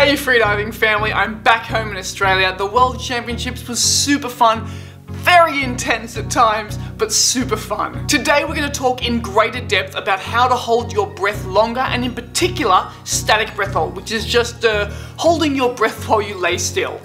Hey freediving family, I'm back home in Australia. The World Championships was super fun, very intense at times, but super fun. Today we're going to talk in greater depth about how to hold your breath longer and in particular static breath hold, which is just uh, holding your breath while you lay still.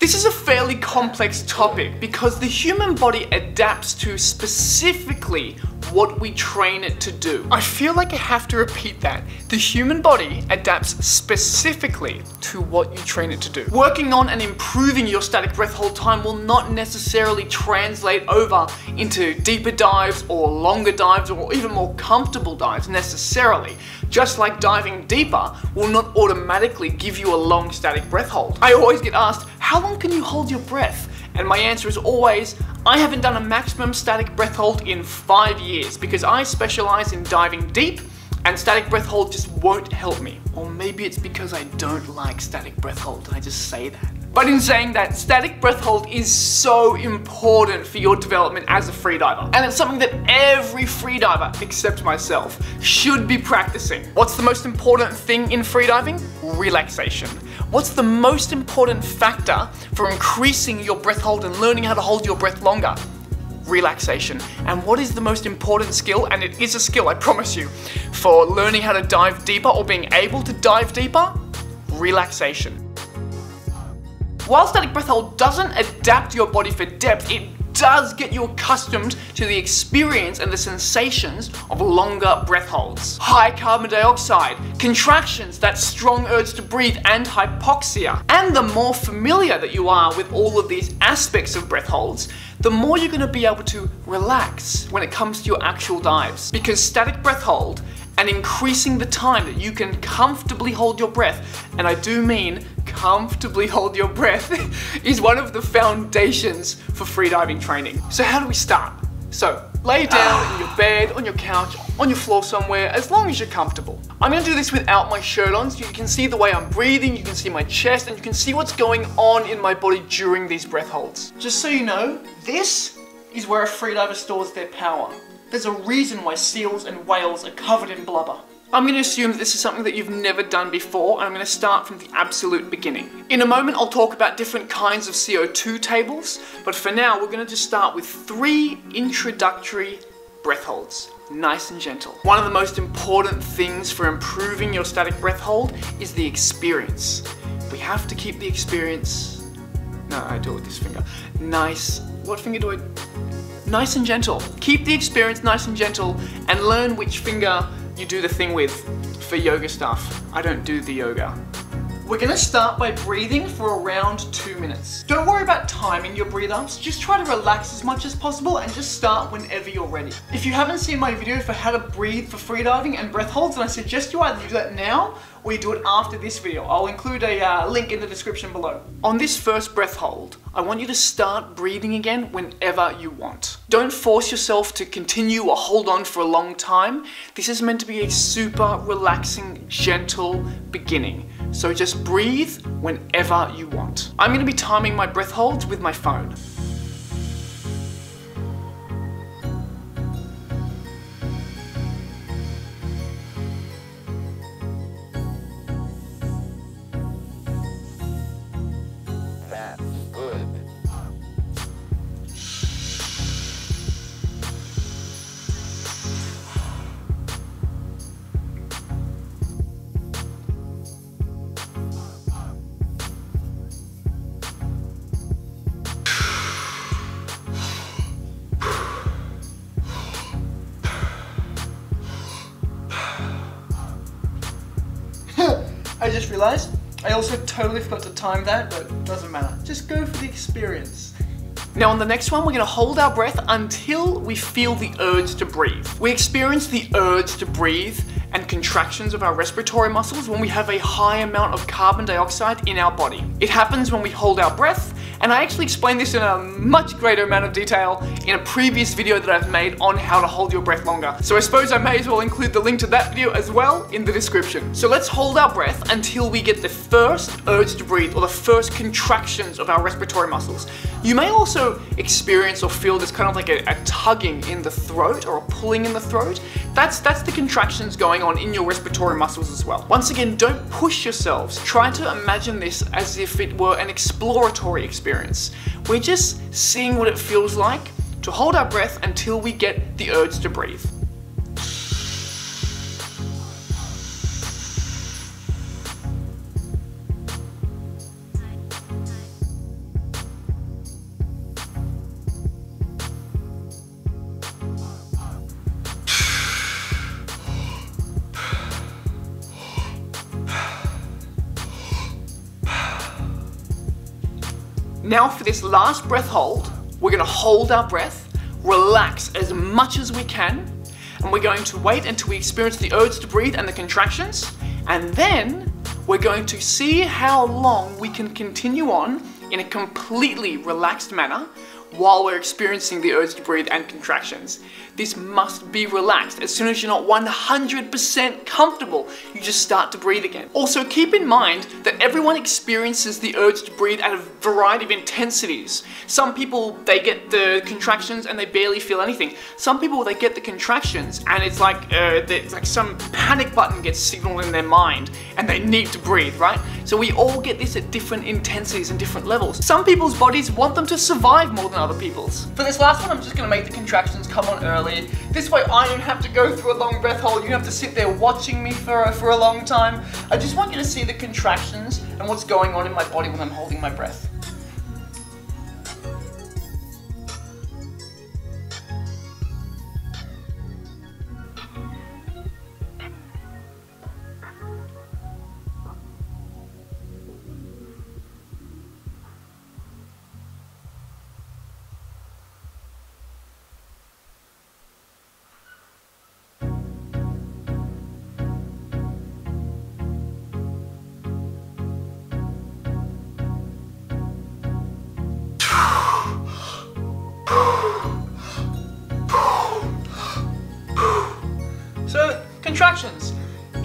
This is a fairly complex topic because the human body adapts to specifically what we train it to do. I feel like I have to repeat that. The human body adapts specifically to what you train it to do. Working on and improving your static breath hold time will not necessarily translate over into deeper dives or longer dives or even more comfortable dives necessarily. Just like diving deeper will not automatically give you a long static breath hold. I always get asked, how long can you hold your breath? And my answer is always, I haven't done a maximum static breath hold in five years because I specialize in diving deep and static breath hold just won't help me. Or maybe it's because I don't like static breath hold and I just say that. But in saying that, static breath hold is so important for your development as a freediver. And it's something that every freediver, except myself, should be practicing. What's the most important thing in freediving? Relaxation. What's the most important factor for increasing your breath hold and learning how to hold your breath longer? Relaxation. And what is the most important skill, and it is a skill, I promise you, for learning how to dive deeper or being able to dive deeper? Relaxation. While static breath hold doesn't adapt your body for depth, it does get you accustomed to the experience and the sensations of longer breath holds. High carbon dioxide, contractions, that strong urge to breathe, and hypoxia. And the more familiar that you are with all of these aspects of breath holds, the more you're going to be able to relax when it comes to your actual dives. Because static breath hold and increasing the time that you can comfortably hold your breath, and I do mean comfortably hold your breath, is one of the foundations for freediving training. So how do we start? So lay down in your bed, on your couch, on your floor somewhere, as long as you're comfortable. I'm gonna do this without my shirt on, so you can see the way I'm breathing, you can see my chest, and you can see what's going on in my body during these breath holds. Just so you know, this is where a freediver stores their power. There's a reason why seals and whales are covered in blubber. I'm going to assume that this is something that you've never done before, and I'm going to start from the absolute beginning. In a moment, I'll talk about different kinds of CO2 tables, but for now, we're going to just start with three introductory breath holds. Nice and gentle. One of the most important things for improving your static breath hold is the experience. We have to keep the experience. No, I do it with this finger. Nice. What finger do I? Nice and gentle. Keep the experience nice and gentle and learn which finger you do the thing with for yoga stuff. I don't do the yoga. We're gonna start by breathing for around two minutes. Don't worry about timing your breathe ups, just try to relax as much as possible and just start whenever you're ready. If you haven't seen my video for how to breathe for freediving and breath holds, then I suggest you either do that now or you do it after this video. I'll include a uh, link in the description below. On this first breath hold, I want you to start breathing again whenever you want. Don't force yourself to continue or hold on for a long time. This is meant to be a super relaxing, gentle beginning. So just breathe whenever you want. I'm gonna be timing my breath holds with my phone. Just realized I also totally forgot to time that, but doesn't matter. Just go for the experience. Now on the next one, we're gonna hold our breath until we feel the urge to breathe. We experience the urge to breathe and contractions of our respiratory muscles when we have a high amount of carbon dioxide in our body. It happens when we hold our breath and I actually explained this in a much greater amount of detail in a previous video that I've made on how to hold your breath longer. So I suppose I may as well include the link to that video as well in the description. So let's hold our breath until we get the first urge to breathe or the first contractions of our respiratory muscles. You may also experience or feel this kind of like a, a tugging in the throat or a pulling in the throat. That's, that's the contractions going on in your respiratory muscles as well. Once again, don't push yourselves. Try to imagine this as if it were an exploratory experience. We're just seeing what it feels like to hold our breath until we get the urge to breathe. Now for this last breath hold, we're gonna hold our breath, relax as much as we can, and we're going to wait until we experience the urge to breathe and the contractions, and then we're going to see how long we can continue on in a completely relaxed manner while we're experiencing the urge to breathe and contractions. This must be relaxed. As soon as you're not 100% comfortable, you just start to breathe again. Also, keep in mind that everyone experiences the urge to breathe at a variety of intensities. Some people, they get the contractions and they barely feel anything. Some people, they get the contractions and it's like, uh, it's like some panic button gets signaled in their mind and they need to breathe, right? So we all get this at different intensities and different levels. Some people's bodies want them to survive more than other people's. For this last one, I'm just gonna make the contractions come on early. This way I don't have to go through a long breath hold. You have to sit there watching me for, for a long time. I just want you to see the contractions and what's going on in my body when I'm holding my breath. Contractions.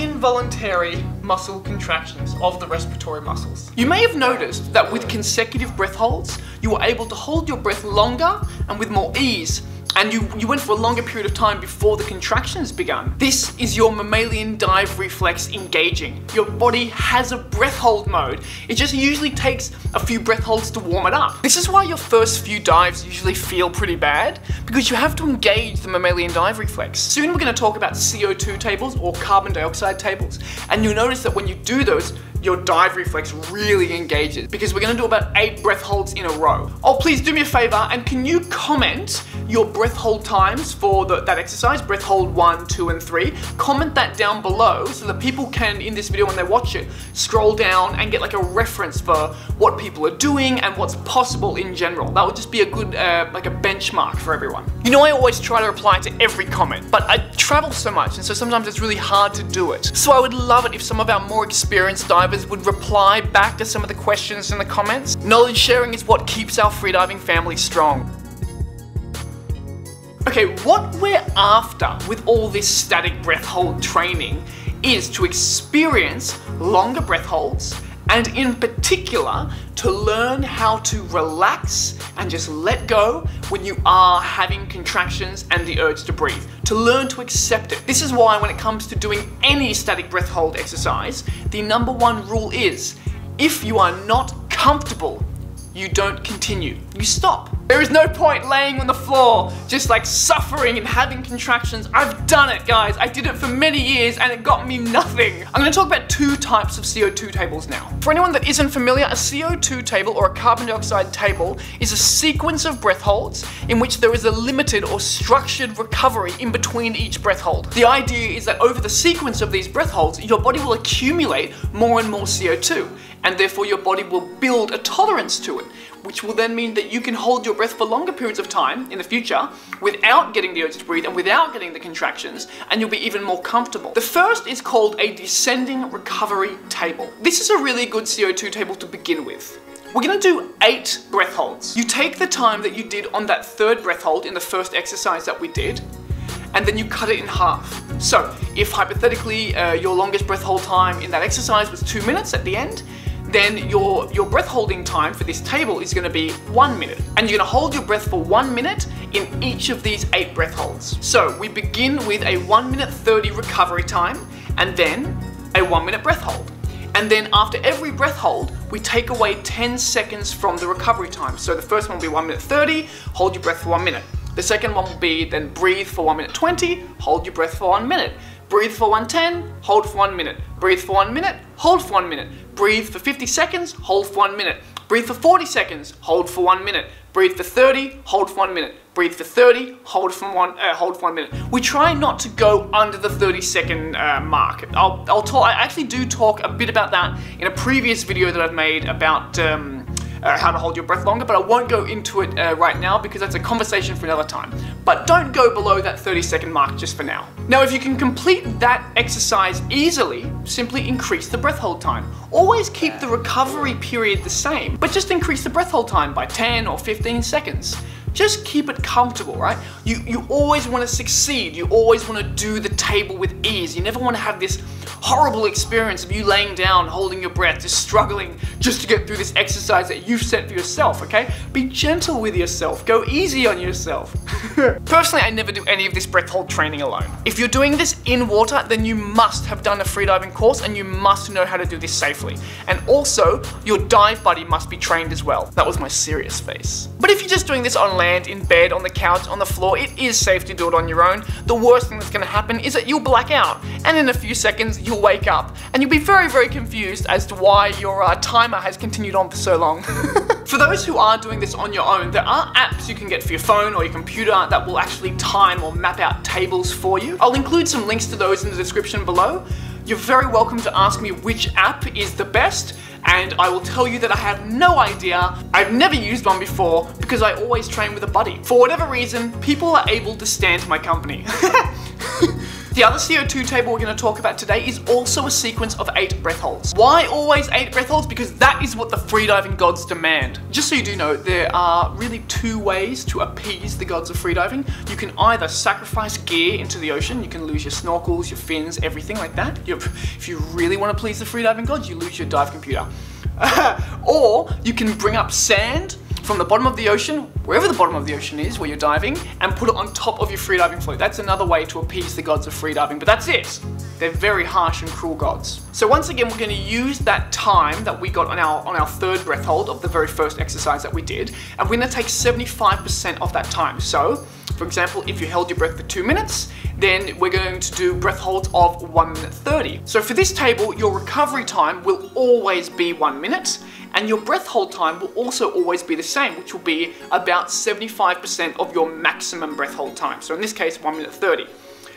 Involuntary muscle contractions of the respiratory muscles. You may have noticed that with consecutive breath holds, you were able to hold your breath longer and with more ease and you, you went for a longer period of time before the contractions began. This is your mammalian dive reflex engaging. Your body has a breath hold mode. It just usually takes a few breath holds to warm it up. This is why your first few dives usually feel pretty bad, because you have to engage the mammalian dive reflex. Soon we're going to talk about CO2 tables or carbon dioxide tables, and you'll notice that when you do those, your dive reflex really engages because we're gonna do about eight breath holds in a row. Oh, please do me a favor and can you comment your breath hold times for the, that exercise, breath hold one, two, and three. Comment that down below so that people can, in this video when they watch it, scroll down and get like a reference for what people are doing and what's possible in general. That would just be a good, uh, like a benchmark for everyone. You know, I always try to reply to every comment, but I travel so much and so sometimes it's really hard to do it. So I would love it if some of our more experienced divers would reply back to some of the questions in the comments. Knowledge sharing is what keeps our freediving family strong. Okay, what we're after with all this static breath hold training is to experience longer breath holds and in particular to learn how to relax and just let go when you are having contractions and the urge to breathe. To learn to accept it. This is why when it comes to doing any static breath hold exercise, the number one rule is if you are not comfortable you don't continue. You stop. There is no point laying on the floor, just like suffering and having contractions. I've done it, guys. I did it for many years and it got me nothing. I'm gonna talk about two types of CO2 tables now. For anyone that isn't familiar, a CO2 table or a carbon dioxide table is a sequence of breath holds in which there is a limited or structured recovery in between each breath hold. The idea is that over the sequence of these breath holds, your body will accumulate more and more CO2 and therefore your body will build a tolerance to it, which will then mean that you can hold your breath for longer periods of time in the future without getting the urge to breathe and without getting the contractions, and you'll be even more comfortable. The first is called a descending recovery table. This is a really good CO2 table to begin with. We're gonna do eight breath holds. You take the time that you did on that third breath hold in the first exercise that we did, and then you cut it in half. So, if hypothetically uh, your longest breath hold time in that exercise was two minutes at the end, then your, your breath holding time for this table is gonna be one minute. And you're gonna hold your breath for one minute in each of these eight breath holds. So we begin with a one minute 30 recovery time and then a one minute breath hold. And then after every breath hold, we take away 10 seconds from the recovery time. So the first one will be 1 minute 30, hold your breath for 1 minute. The second one will be then breathe for 1 minute 20, hold your breath for 1 minute. Breathe for 110, hold for 1 minute. Breathe for 1 minute, hold for 1 minute. Breathe for 50 seconds, hold for 1 minute. Breathe for 40 seconds, hold for 1 minute. Breathe for 30, hold for 1 minute. Breathe for 30, hold for one, uh, hold for one minute. We try not to go under the 30 second uh, mark. I'll, I'll talk, I actually do talk a bit about that in a previous video that I've made about um, uh, how to hold your breath longer, but I won't go into it uh, right now because that's a conversation for another time. But don't go below that 30 second mark just for now. Now, if you can complete that exercise easily, simply increase the breath hold time. Always keep the recovery period the same, but just increase the breath hold time by 10 or 15 seconds just keep it comfortable, right? You, you always want to succeed. You always want to do the table with ease. You never want to have this horrible experience of you laying down, holding your breath, just struggling just to get through this exercise that you've set for yourself, okay? Be gentle with yourself. Go easy on yourself. Personally, I never do any of this breath hold training alone. If you're doing this in water, then you must have done a freediving course and you must know how to do this safely. And also, your dive buddy must be trained as well. That was my serious face. But if you're just doing this on land, in bed, on the couch, on the floor, it is safe to do it on your own. The worst thing that's gonna happen is that you'll black out, and in a few seconds, you'll wake up, and you'll be very, very confused as to why your uh, timer has continued on for so long. for those who are doing this on your own, there are apps you can get for your phone or your computer that will actually time or map out tables for you. I'll include some links to those in the description below. You're very welcome to ask me which app is the best, and I will tell you that I have no idea. I've never used one before because I always train with a buddy. For whatever reason, people are able to stand my company. The other CO2 table we're going to talk about today is also a sequence of 8 breath holds. Why always 8 breath holds? Because that is what the freediving gods demand. Just so you do know, there are really two ways to appease the gods of freediving. You can either sacrifice gear into the ocean, you can lose your snorkels, your fins, everything like that. If you really want to please the freediving gods, you lose your dive computer. or you can bring up sand from the bottom of the ocean, wherever the bottom of the ocean is, where you're diving, and put it on top of your freediving float. That's another way to appease the gods of freediving, but that's it. They're very harsh and cruel gods. So once again, we're gonna use that time that we got on our, on our third breath hold of the very first exercise that we did, and we're gonna take 75% of that time. So, for example, if you held your breath for two minutes, then we're going to do breath holds of 1 minute 30. So for this table, your recovery time will always be 1 minute, and your breath hold time will also always be the same, which will be about 75% of your maximum breath hold time. So in this case, 1 minute 30.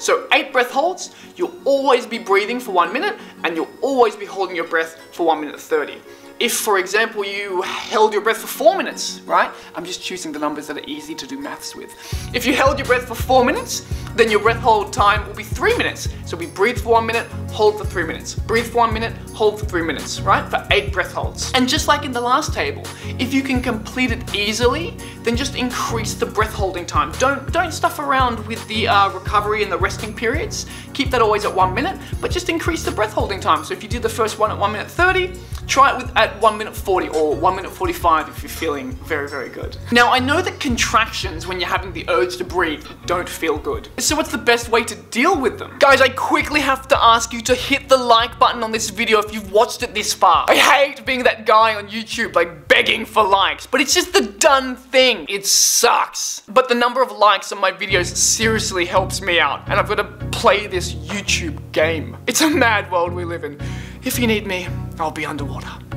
So eight breath holds, you'll always be breathing for one minute, and you'll always be holding your breath for 1 minute 30 if, for example, you held your breath for four minutes, right? I'm just choosing the numbers that are easy to do maths with. If you held your breath for four minutes, then your breath hold time will be three minutes. So we breathe for one minute, hold for three minutes. Breathe for one minute, hold for three minutes, right? For eight breath holds. And just like in the last table, if you can complete it easily, then just increase the breath holding time. Don't, don't stuff around with the uh, recovery and the resting periods. Keep that always at one minute, but just increase the breath holding time. So if you did the first one at one minute 30, try it with at 1 minute 40 or 1 minute 45 if you're feeling very, very good. Now, I know that contractions when you're having the urge to breathe don't feel good. So what's the best way to deal with them? Guys, I quickly have to ask you to hit the like button on this video if you've watched it this far. I hate being that guy on YouTube like begging for likes, but it's just the done thing. It sucks. But the number of likes on my videos seriously helps me out, and I've got to play this YouTube game. It's a mad world we live in. If you need me, I'll be underwater.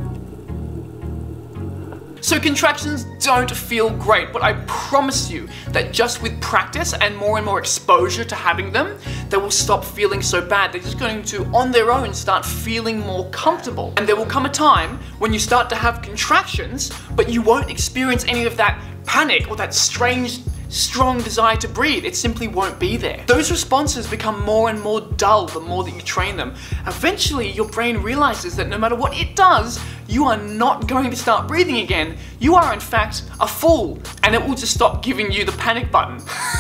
So contractions don't feel great, but I promise you that just with practice and more and more exposure to having them, they will stop feeling so bad. They're just going to, on their own, start feeling more comfortable. And there will come a time when you start to have contractions, but you won't experience any of that panic or that strange strong desire to breathe. It simply won't be there. Those responses become more and more dull the more that you train them. Eventually, your brain realizes that no matter what it does, you are not going to start breathing again. You are, in fact, a fool, and it will just stop giving you the panic button.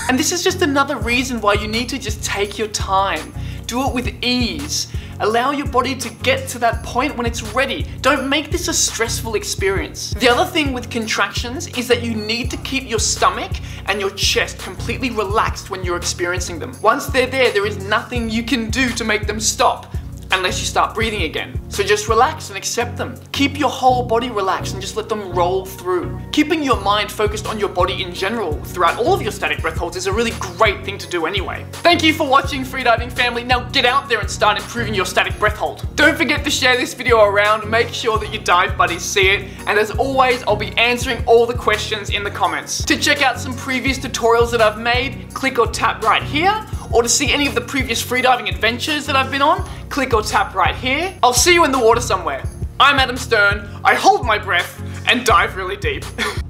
and this is just another reason why you need to just take your time do it with ease. Allow your body to get to that point when it's ready. Don't make this a stressful experience. The other thing with contractions is that you need to keep your stomach and your chest completely relaxed when you're experiencing them. Once they're there, there is nothing you can do to make them stop unless you start breathing again. So just relax and accept them. Keep your whole body relaxed and just let them roll through. Keeping your mind focused on your body in general throughout all of your static breath holds is a really great thing to do anyway. Thank you for watching Freediving family. Now get out there and start improving your static breath hold. Don't forget to share this video around, make sure that your dive buddies see it, and as always, I'll be answering all the questions in the comments. To check out some previous tutorials that I've made, click or tap right here, or to see any of the previous freediving adventures that I've been on, click or tap right here. I'll see you in the water somewhere. I'm Adam Stern, I hold my breath, and dive really deep.